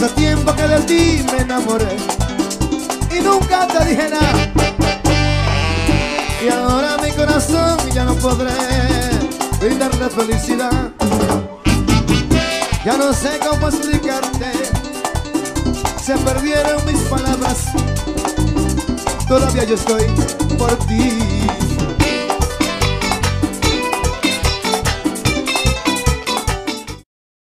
Hace tiempo que de ti me enamoré y nunca te dije nada. Y ahora mi corazón ya no podré brindarte felicidad. Ya no sé cómo explicarte, se perdieron mis palabras. Todavía yo estoy por ti.